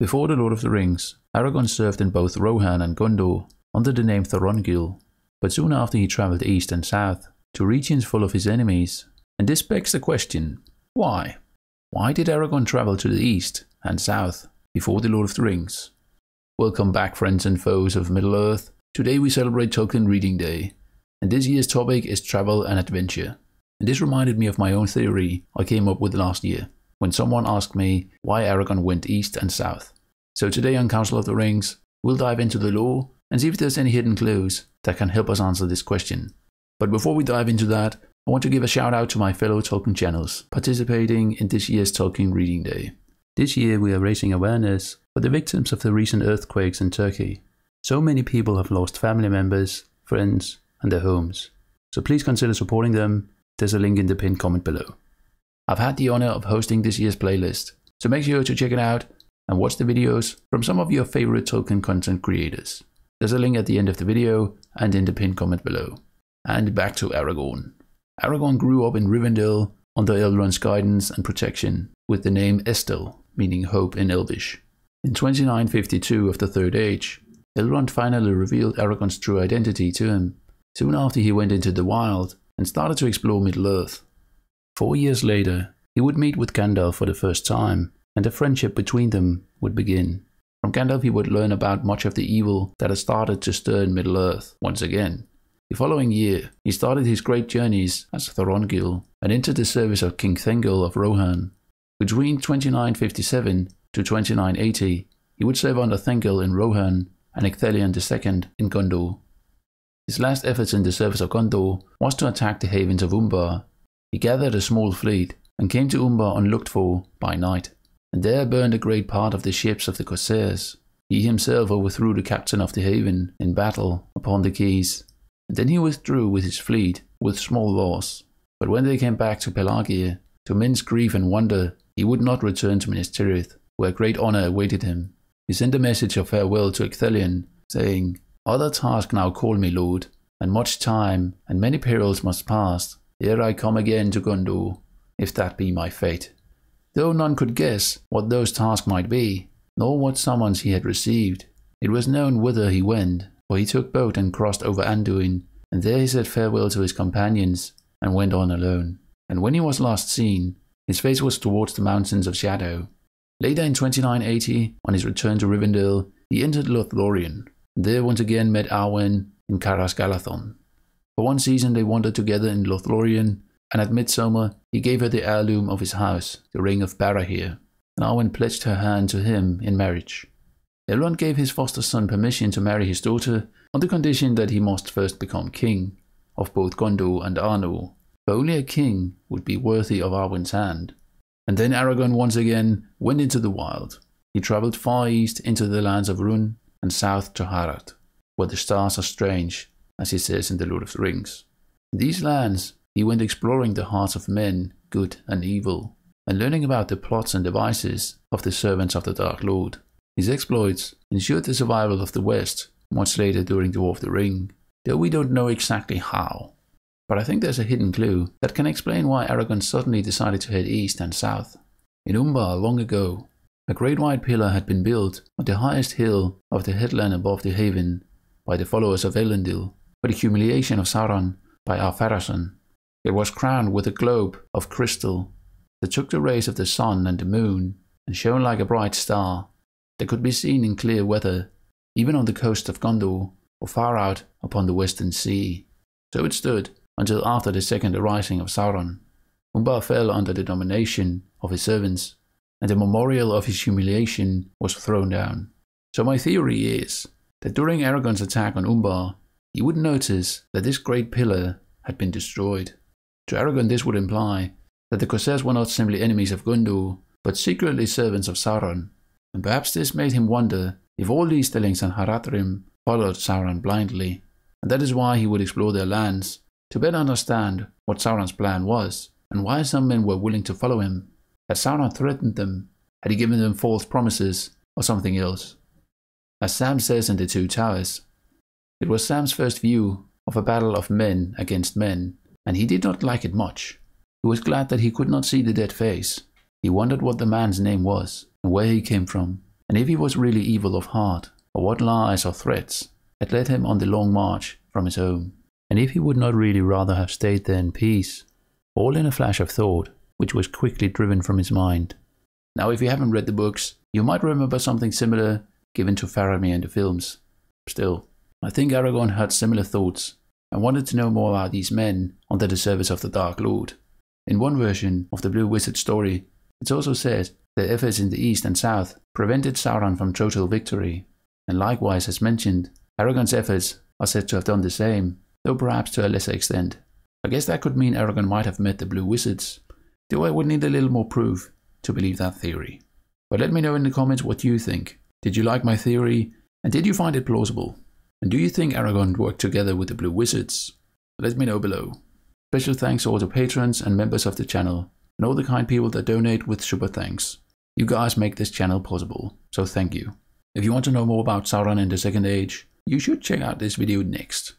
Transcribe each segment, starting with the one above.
Before the Lord of the Rings, Aragorn served in both Rohan and Gondor under the name Thorongil, but soon after he travelled east and south to regions full of his enemies. And this begs the question, why? Why did Aragorn travel to the east and south before the Lord of the Rings? Welcome back friends and foes of Middle-earth. Today we celebrate Tolkien Reading Day, and this year's topic is travel and adventure. And this reminded me of my own theory I came up with last year when someone asked me why Aragorn went east and south. So today on Council of the Rings, we'll dive into the lore and see if there's any hidden clues that can help us answer this question. But before we dive into that, I want to give a shout out to my fellow Tolkien channels participating in this year's Tolkien Reading Day. This year we are raising awareness for the victims of the recent earthquakes in Turkey. So many people have lost family members, friends, and their homes. So please consider supporting them. There's a link in the pinned comment below. I've had the honor of hosting this year's playlist, so make sure to check it out and watch the videos from some of your favorite Tolkien content creators. There's a link at the end of the video and in the pinned comment below. And back to Aragorn. Aragorn grew up in Rivendell under Elrond's guidance and protection, with the name Estel, meaning hope in Elvish. In 2952 of the Third Age, Elrond finally revealed Aragorn's true identity to him, soon after he went into the wild and started to explore Middle-earth. Four years later, he would meet with Gandalf for the first time, and a friendship between them would begin. From Gandalf he would learn about much of the evil that had started to stir in Middle-earth once again. The following year, he started his great journeys as Thorongil and entered the service of King Thengel of Rohan. Between 2957 to 2980, he would serve under Thengel in Rohan and Ecthelion II in Gondor. His last efforts in the service of Gondor was to attack the havens of Umbar he gathered a small fleet and came to Umbar unlooked for by night, and there burned a great part of the ships of the corsairs. He himself overthrew the captain of the haven in battle upon the quays, and then he withdrew with his fleet with small loss. But when they came back to Pelargir, to men's grief and wonder, he would not return to Minas Tirith, where great honour awaited him. He sent a message of farewell to Ecthelion, saying, Other tasks now call me, Lord, and much time and many perils must pass Ere I come again to Gondor, if that be my fate. Though none could guess what those tasks might be, nor what summons he had received, it was known whither he went, for he took boat and crossed over Anduin, and there he said farewell to his companions, and went on alone. And when he was last seen, his face was towards the mountains of Shadow. Later in 2980, on his return to Rivendell, he entered Lothlorien, and there once again met Arwen in Caras Galadhon. For one season they wandered together in Lothlorien, and at midsummer he gave her the heirloom of his house, the ring of Barahir, and Arwen pledged her hand to him in marriage. Elrond gave his foster son permission to marry his daughter on the condition that he must first become king of both Gondor and Arnor, for only a king would be worthy of Arwen's hand. And then Aragorn once again went into the wild. He travelled far east into the lands of Rhûn and south to Harad, where the stars are strange as he says in The Lord of the Rings. In these lands, he went exploring the hearts of men, good and evil, and learning about the plots and devices of the servants of the Dark Lord. His exploits ensured the survival of the West much later during the War of the Ring, though we don't know exactly how. But I think there's a hidden clue that can explain why Aragorn suddenly decided to head east and south. In Umbar long ago, a great white pillar had been built on the highest hill of the headland above the haven by the followers of Elendil for the humiliation of Sauron by Ar-Pharazôn. It was crowned with a globe of crystal that took the rays of the sun and the moon and shone like a bright star that could be seen in clear weather, even on the coast of Gondor or far out upon the western sea. So it stood until after the second arising of Sauron. Umbar fell under the domination of his servants, and the memorial of his humiliation was thrown down. So my theory is that during Aragorn's attack on Umbar, he would notice that this great pillar had been destroyed. To Aragorn this would imply that the Corsairs were not simply enemies of Gondor, but secretly servants of Sauron, and perhaps this made him wonder if all these Easterlings and Haradrim followed Sauron blindly, and that is why he would explore their lands, to better understand what Sauron's plan was, and why some men were willing to follow him. Had Sauron threatened them? Had he given them false promises, or something else? As Sam says in The Two Towers, it was Sam's first view of a battle of men against men, and he did not like it much. He was glad that he could not see the dead face. He wondered what the man's name was and where he came from. and if he was really evil of heart, or what lies or threats had led him on the long march from his home, and if he would not really rather have stayed there in peace, all in a flash of thought, which was quickly driven from his mind. Now, if you haven't read the books, you might remember something similar given to Faramir in the films. Still, I think Aragorn had similar thoughts and wanted to know more about these men under the service of the Dark Lord. In one version of the Blue Wizard story, it's also said that efforts in the east and south prevented Sauron from total victory, and likewise, as mentioned, Aragorn's efforts are said to have done the same, though perhaps to a lesser extent. I guess that could mean Aragorn might have met the Blue Wizards, though I would need a little more proof to believe that theory. But let me know in the comments what you think. Did you like my theory, and did you find it plausible? And do you think Aragorn worked together with the Blue Wizards? Let me know below. Special thanks to all the patrons and members of the channel, and all the kind people that donate with super thanks. You guys make this channel possible, so thank you. If you want to know more about Sauron in the Second Age, you should check out this video next.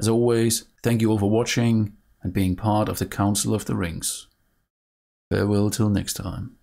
As always, thank you all for watching and being part of the Council of the Rings. Farewell till next time.